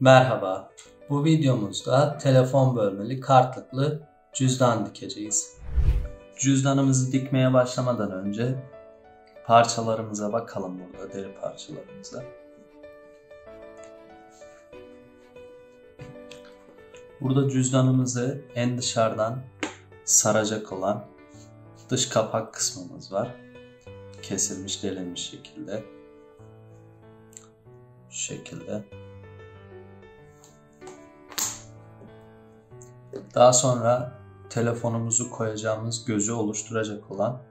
Merhaba. Bu videomuzda telefon bölmeli kartlıklı cüzdan dikeceğiz. Cüzdanımızı dikmeye başlamadan önce parçalarımıza bakalım burada deri parçalarımıza. Burada cüzdanımızı en dışarıdan saracak olan dış kapak kısmımız var. Kesilmiş, delinmiş şekilde. Şu şekilde. Daha sonra telefonumuzu koyacağımız gözü oluşturacak olan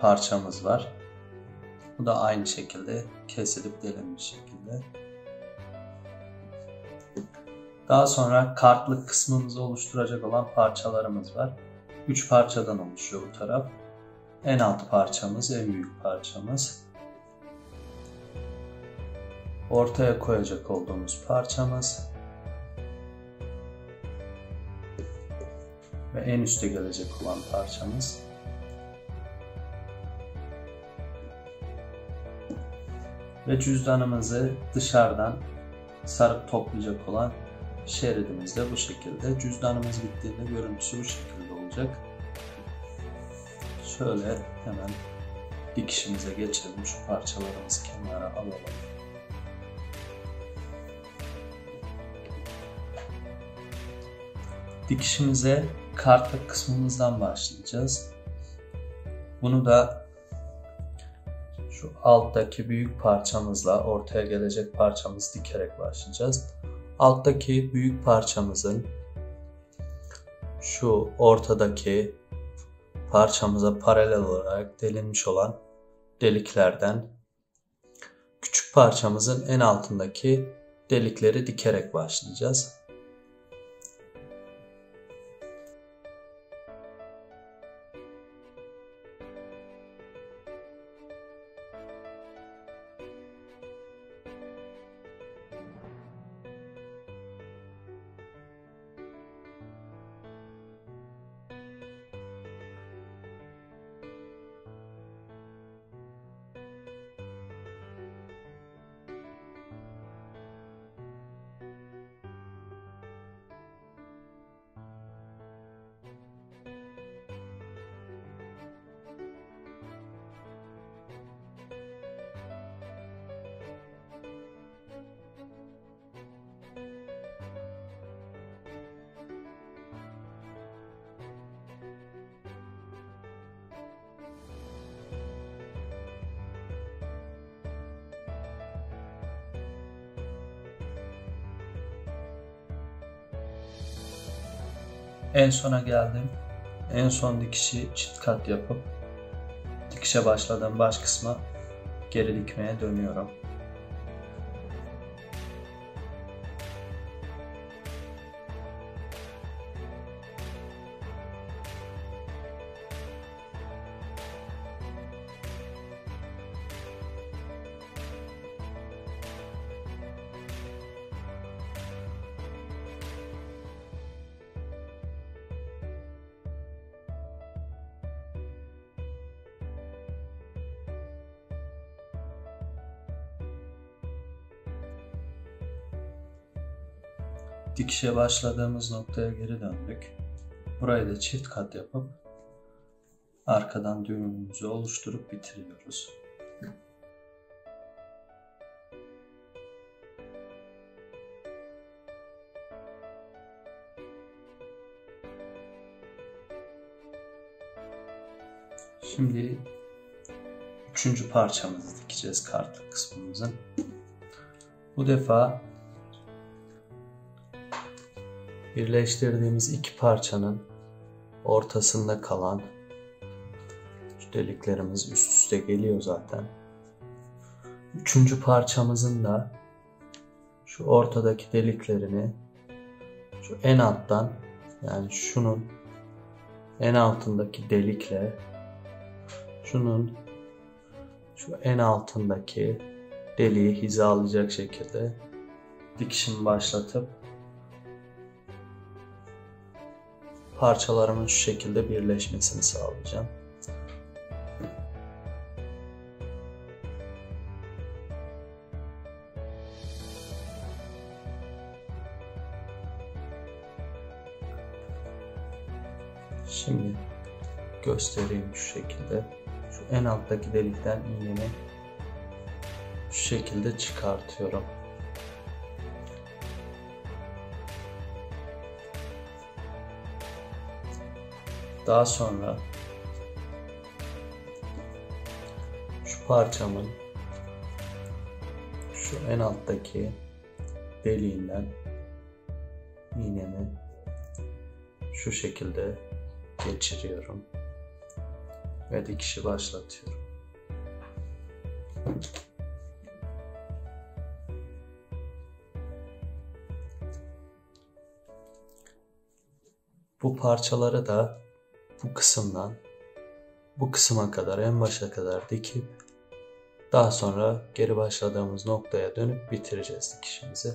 parçamız var. Bu da aynı şekilde kesilip delinmiş şekilde. Daha sonra kartlık kısmımızı oluşturacak olan parçalarımız var. 3 parçadan oluşuyor bu taraf. En alt parçamız, en büyük parçamız. Ortaya koyacak olduğumuz parçamız. Ve en üste gelecek olan parçamız. Ve cüzdanımızı dışarıdan sarıp toplayacak olan şeridimiz de bu şekilde. Cüzdanımız bittiğinde görüntüsü bu şekilde olacak. Şöyle hemen dikişimize geçelim. Şu parçalarımızı kenara alalım. Dikişimize kartlık kısmımızdan başlayacağız. Bunu da şu alttaki büyük parçamızla ortaya gelecek parçamızı dikerek başlayacağız. Alttaki büyük parçamızın şu ortadaki parçamıza paralel olarak delinmiş olan deliklerden küçük parçamızın en altındaki delikleri dikerek başlayacağız. En sona geldim. En son dikişi çift kat yapıp dikişe başladığım baş kısma geri dikmeye dönüyorum. Dikişe başladığımız noktaya geri döndük. Burayı da çift kat yapıp arkadan düğümümüzü oluşturup bitiriyoruz. Şimdi üçüncü parçamızı dikeceğiz kartlık kısmımızın. Bu defa birleştirdiğimiz iki parçanın ortasında kalan deliklerimiz üst üste geliyor zaten. Üçüncü parçamızın da şu ortadaki deliklerini şu en alttan yani şunun en altındaki delikle şunun şu en altındaki deliği hizalayacak şekilde dikişimi başlatıp parçalarımın şu şekilde birleşmesini sağlayacağım. Şimdi göstereyim şu şekilde. Şu en alttaki delikten iğnemi şu şekilde çıkartıyorum. Daha sonra şu parçamın şu en alttaki deliğinden iğnemi şu şekilde geçiriyorum ve dikişi başlatıyorum. Bu parçaları da bu kısımdan bu kısma kadar en başa kadar dikip daha sonra geri başladığımız noktaya dönüp bitireceğiz dikişimizi.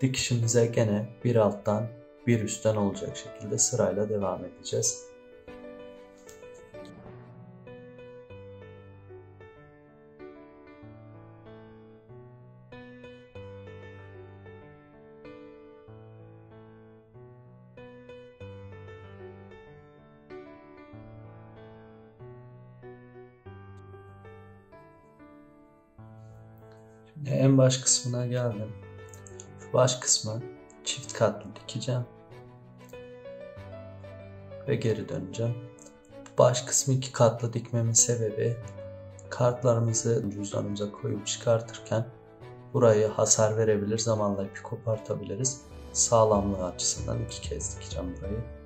Dikişimize gene bir alttan bir üstten olacak şekilde sırayla devam edeceğiz. Baş kısmına geldim. Şu baş kısmı çift katlı dikeceğim. Ve geri döneceğim. Baş kısmı iki katlı dikmemin sebebi kartlarımızı cüzdanımıza koyup çıkartırken burayı hasar verebilir, zamanla ipi kopartabiliriz. Sağlamlığı açısından iki kez dikeceğim burayı.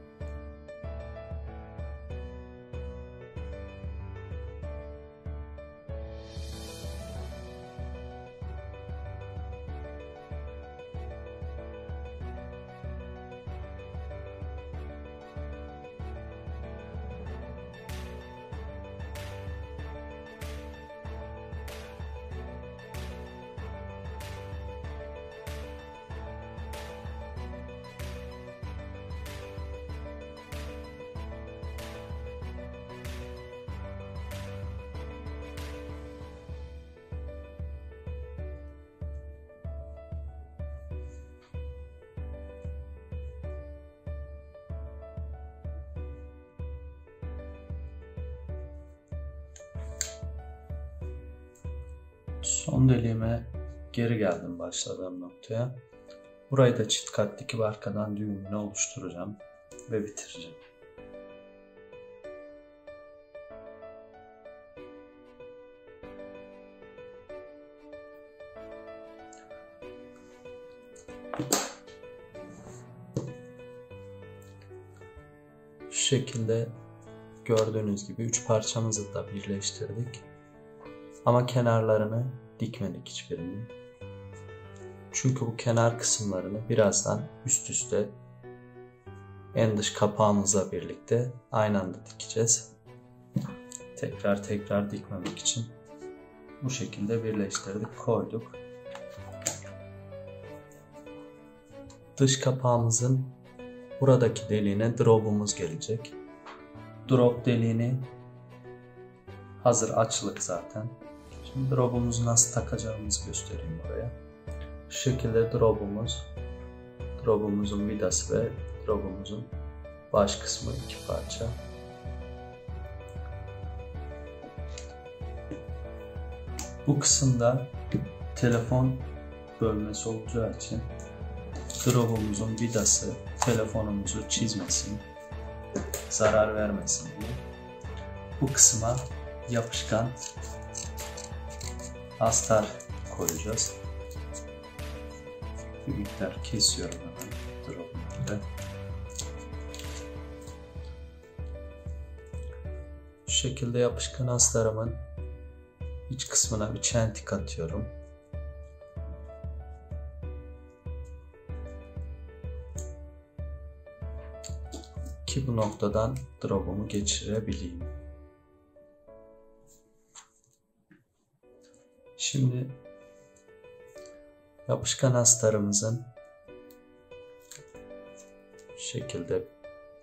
Son deliğime geri geldim başladığım noktaya. Burayı da çift kat dikip arkadan düğümünü oluşturacağım ve bitireceğim. Şu şekilde gördüğünüz gibi üç parçamızı da birleştirdik. Ama kenarlarını dikmedik hiçbirini. Çünkü bu kenar kısımlarını birazdan üst üste en dış kapağımızla birlikte aynı anda dikeceğiz. Tekrar tekrar dikmemek için bu şekilde birleştirdik, koyduk. Dış kapağımızın buradaki deliğine drop'umuz gelecek. Drop deliğini hazır açlık zaten. Şimdi nasıl takacağımızı göstereyim buraya. Şu şekilde drop'umuz, drop'umuzun vidası ve drop'umuzun baş kısmı iki parça. Bu kısımda telefon bölmesi olacağı için drop'umuzun vidası telefonumuzu çizmesin, zarar vermesin diye bu kısma yapışkan astar koyacağız. Bir miktar kesiyorum hemen drop'umda. Şu şekilde yapışkan astarımın iç kısmına bir çentik atıyorum. Ki bu noktadan drop'umu geçirebileyim. Şimdi yapışkan astarımızın şu şekilde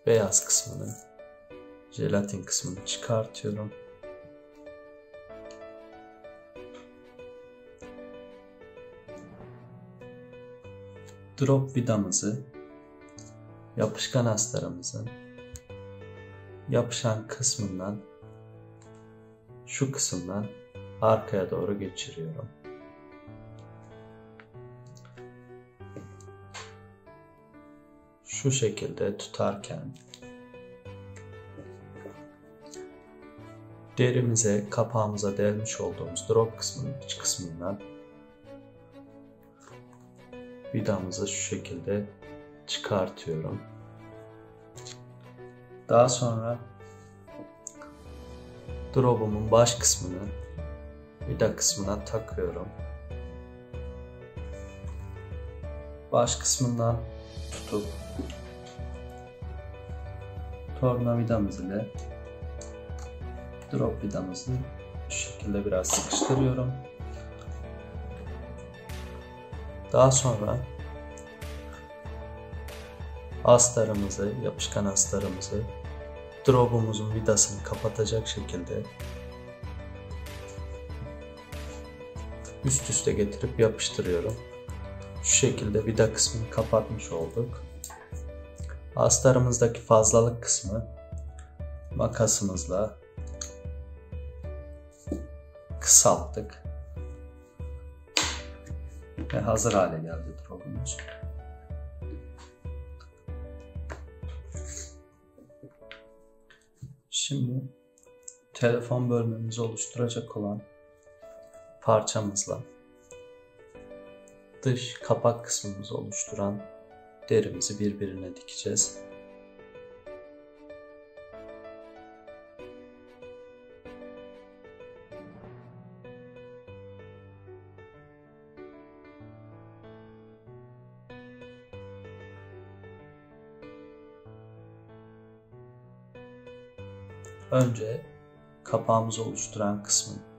beyaz kısmını jelatin kısmını çıkartıyorum. Drop vidamızı yapışkan astarımızın yapışan kısmından şu kısımdan arkaya doğru geçiriyorum. Şu şekilde tutarken derimize, kapağımıza delmiş olduğumuz drop kısmının iç kısmından vidamızı şu şekilde çıkartıyorum. Daha sonra drop'umun baş kısmını vida kısmına takıyorum. Baş kısmından tutup tornavidamız ile drop vidamızı şu şekilde biraz sıkıştırıyorum. Daha sonra astarımızı, yapışkan astarımızı drop'umuzun vidasını kapatacak şekilde üst üste getirip yapıştırıyorum. Şu şekilde vida kısmını kapatmış olduk. Astarımızdaki fazlalık kısmı makasımızla kısalttık. Ve hazır hale geldi drop'umuz. Şimdi telefon bölmemizi oluşturacak olan parçamızla dış kapak kısmımızı oluşturan derimizi birbirine dikeceğiz. Önce kapağımızı oluşturan kısmın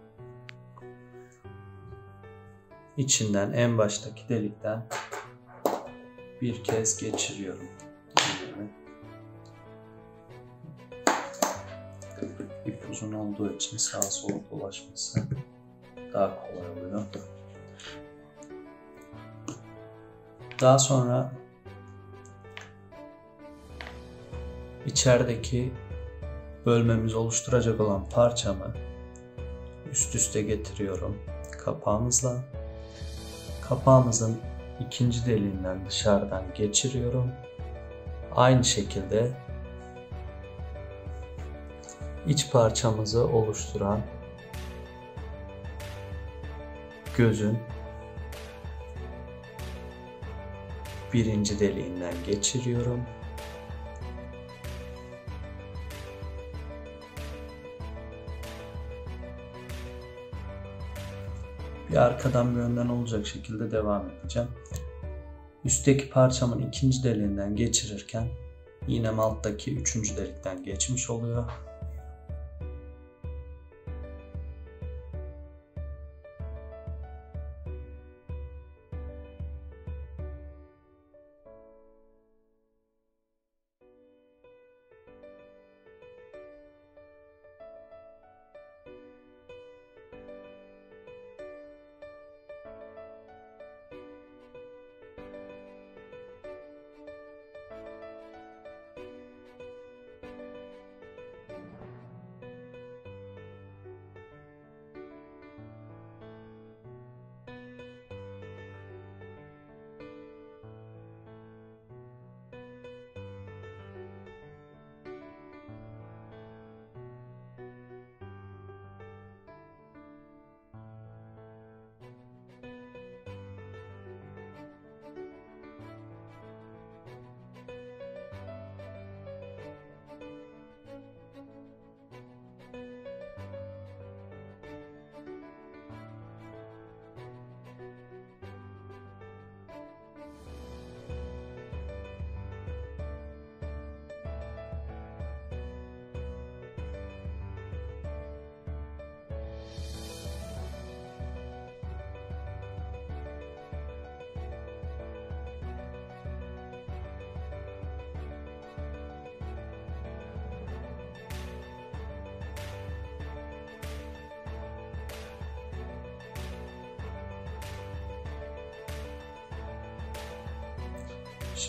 içinden en baştaki delikten bir kez geçiriyorum. İp uzun olduğu için sağa sola dolaşması daha kolay oluyor. Daha sonra içerideki bölmemizi oluşturacak olan parçamı üst üste getiriyorum kapağımızla. Kapağımızın ikinci deliğinden dışarıdan geçiriyorum. Aynı şekilde iç parçamızı oluşturan gözün birinci deliğinden geçiriyorum. Bir arkadan bir önden olacak şekilde devam edeceğim. Üstteki parçamın ikinci deliğinden geçirirken iğnem alttaki üçüncü delikten geçmiş oluyor.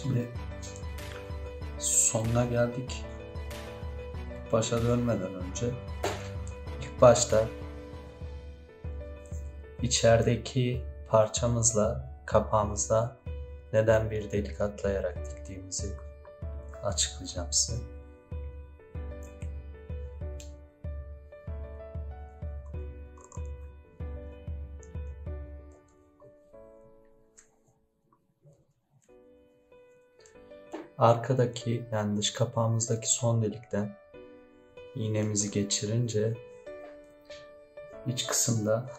Şimdi sonuna geldik. başa dönmeden önce ilk başta içerideki parçamızla kapağımızda neden bir delik atlayarak diktiğimizi açıklayacağım size. Arkadaki yani dış kapağımızdaki son delikten iğnemizi geçirince iç kısımda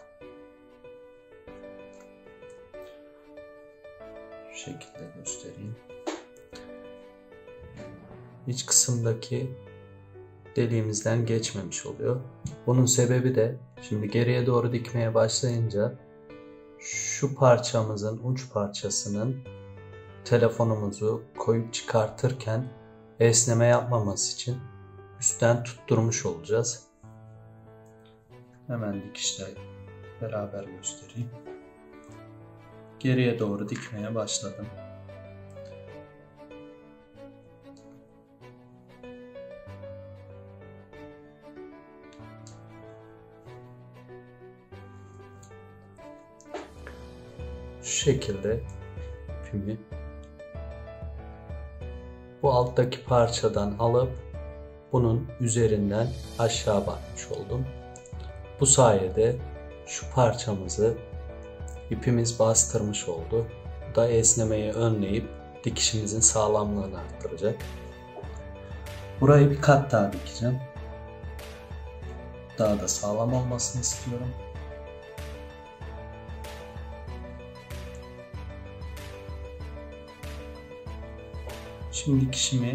şu şekilde göstereyim. İç kısımdaki deliğimizden geçmemiş oluyor. Bunun sebebi de şimdi geriye doğru dikmeye başlayınca şu parçamızın uç parçasının telefonumuzu koyup çıkartırken esneme yapmaması için üstten tutturmuş olacağız. Hemen dikişle beraber göstereyim. Geriye doğru dikmeye başladım. Şu şekilde ipimi bu alttaki parçadan alıp bunun üzerinden aşağı bakmış oldum. Bu sayede şu parçamızı ipimiz bastırmış oldu. Bu da esnemeyi önleyip dikişimizin sağlamlığını arttıracak. Burayı bir kat daha dikeceğim. Daha da sağlam olmasını istiyorum. Şimdi dikişimi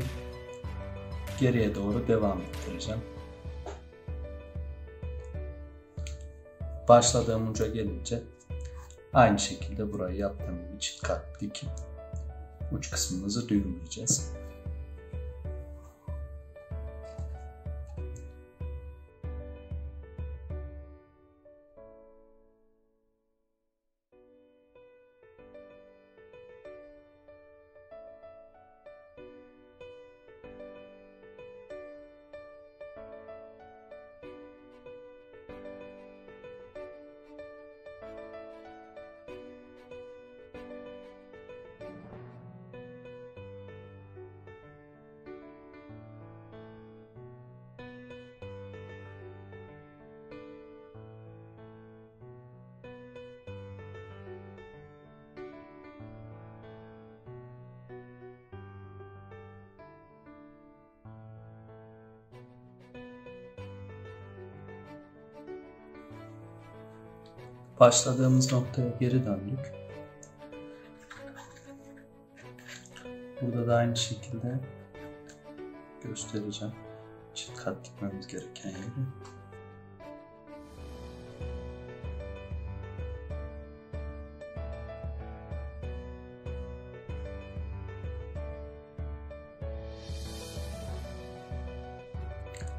geriye doğru devam ettireceğim. Başladığım uca gelince aynı şekilde burayı yaptığım gibi çift kat dikip uç kısmımızı düğümleyeceğiz. Başladığımız noktaya geri döndük. Burada da aynı şekilde göstereceğim. Çift kat dikmemiz gereken yeri.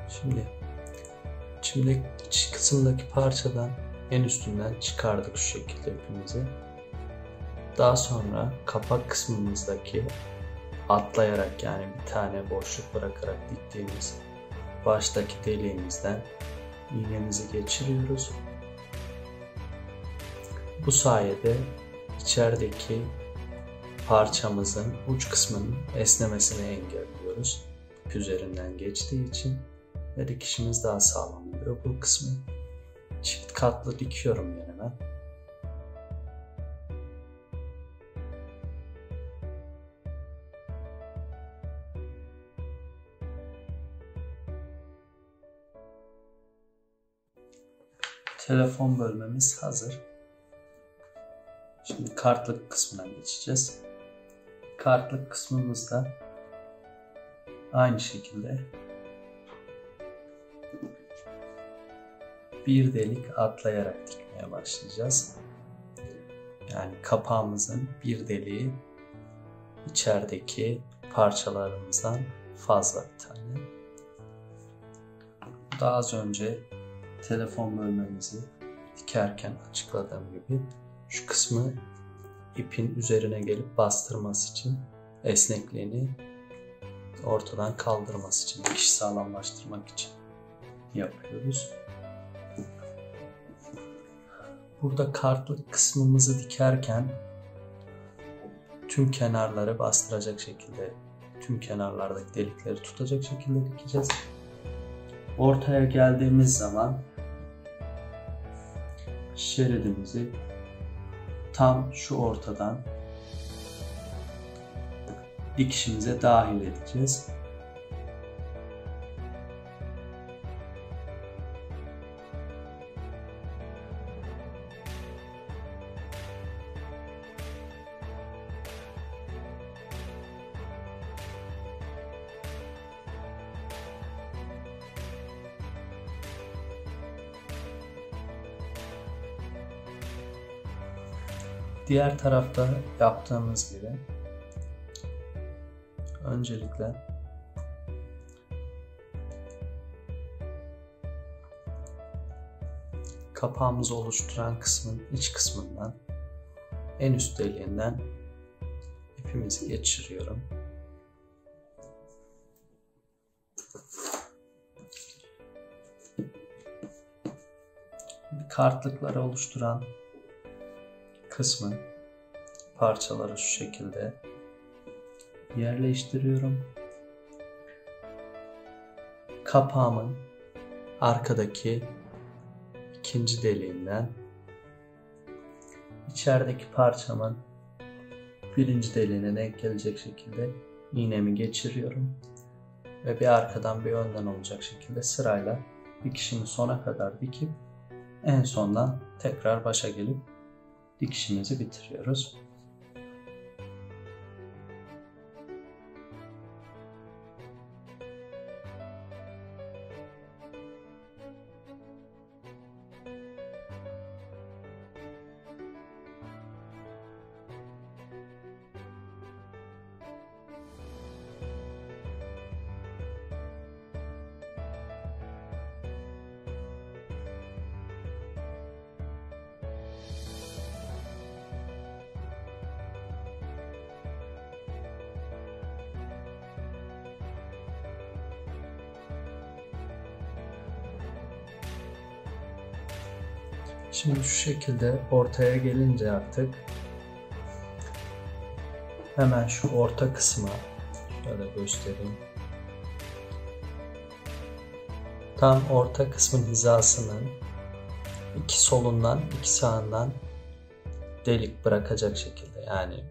Şimdi şimdi iç kısımdaki parçadan en üstünden çıkardık şu şekilde ipimizi. Daha sonra kapak kısmımızdaki atlayarak yani bir tane boşluk bırakarak diktiğimiz baştaki deliğimizden iğnemizi geçiriyoruz. Bu sayede içerideki parçamızın uç kısmının esnemesini engelliyoruz. Üzerinden geçtiği için ve dikişimiz daha sağlam oluyor. Bu kısmı çift katlı dikiyorum ben. Telefon bölmemiz hazır. Şimdi kartlık kısmına geçeceğiz. Kartlık kısmımızda aynı şekilde bir delik atlayarak dikmeye başlayacağız. Yani kapağımızın bir deliği içerideki parçalarımızdan fazla bir tane. Daha az önce telefon bölmemizi dikerken açıkladığım gibi şu kısmı ipin üzerine gelip bastırması için esnekliğini ortadan kaldırması için, dikiş sağlamlaştırmak için yapıyoruz. Burada kartlık kısmımızı dikerken tüm kenarları bastıracak şekilde, tüm kenarlardaki delikleri tutacak şekilde dikeceğiz. Ortaya geldiğimiz zaman şeridimizi tam şu ortadan dikişimize dahil edeceğiz. Diğer tarafta yaptığımız gibi öncelikle kapağımızı oluşturan kısmın iç kısmından en üst deliğinden ipimizi geçiriyorum. Kartlıkları oluşturan kısmın parçaları şu şekilde yerleştiriyorum. Kapağımın arkadaki ikinci deliğinden içerideki parçamın birinci deliğine denk gelecek şekilde iğnemi geçiriyorum ve bir arkadan bir önden olacak şekilde sırayla dikişimi sona kadar dikip en sondan tekrar başa gelip dikişimizi bitiriyoruz. Şimdi şu şekilde ortaya gelince artık hemen şu orta kısma şöyle göstereyim. Tam orta kısmın hizasının iki solundan iki sağından delik bırakacak şekilde yani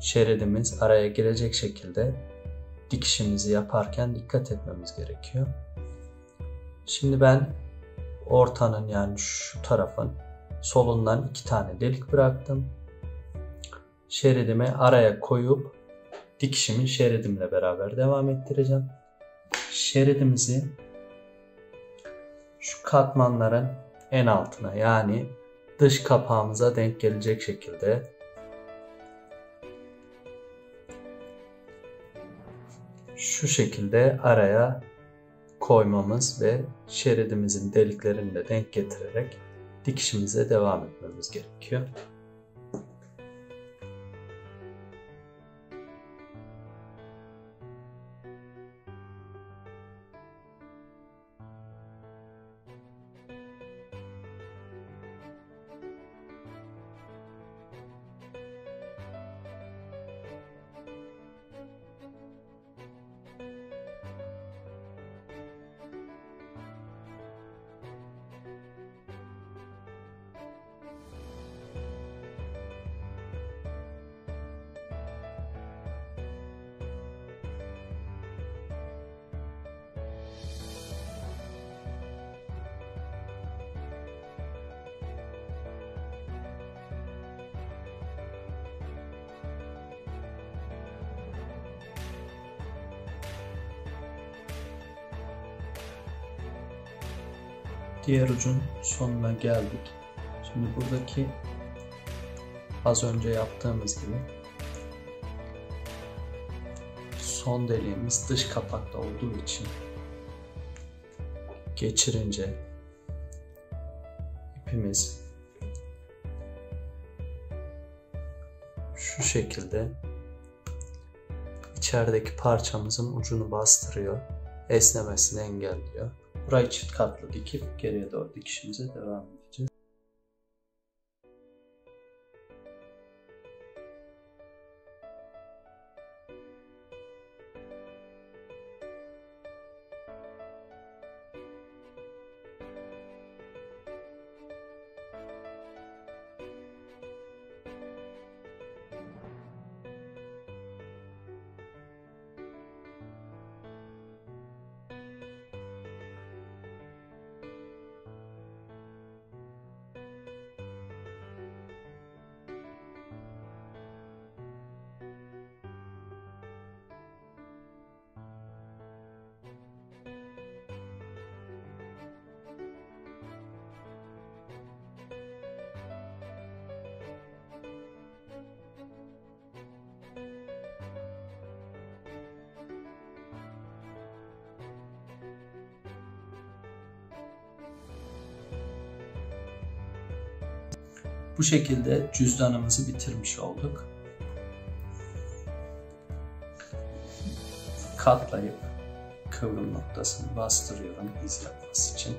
şeridimiz araya girecek şekilde dikişimizi yaparken dikkat etmemiz gerekiyor. Şimdi ben ortanın yani şu tarafın solundan iki tane delik bıraktım. Şeridimi araya koyup dikişimi şeridimle beraber devam ettireceğim. Şeridimizi şu katmanların en altına yani dış kapağımıza denk gelecek şekilde şu şekilde araya koymamız ve şeridimizin deliklerini de denk getirerek dikişimize devam etmemiz gerekiyor. Diğer ucun sonuna geldik. Şimdi buradaki az önce yaptığımız gibi son deliğimiz dış kapakta olduğu için geçirince ipimiz şu şekilde içerideki parçamızın ucunu bastırıyor. Esnemesini engelliyor. Burayı çift katlı dikip geriye doğru dikişimize devam edeceğiz. Bu şekilde cüzdanımızı bitirmiş olduk. Katlayıp kıvrım noktasını bastırıyorum iz yapması için.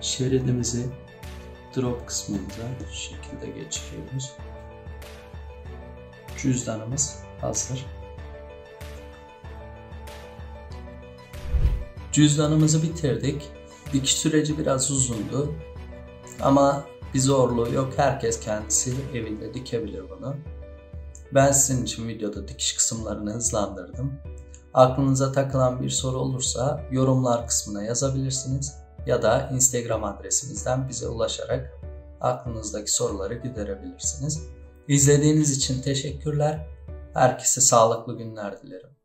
Şeridimizi drop kısmında şu şekilde geçiriyoruz. Cüzdanımız hazır. Cüzdanımızı bitirdik. Dikiş süreci biraz uzundu. Ama bir zorluğu yok. Herkes kendisi evinde dikebilir bunu. Ben sizin için videoda dikiş kısımlarını hızlandırdım. Aklınıza takılan bir soru olursa yorumlar kısmına yazabilirsiniz ya da Instagram adresimizden bize ulaşarak aklınızdaki soruları giderebilirsiniz. İzlediğiniz için teşekkürler. Herkese sağlıklı günler dilerim.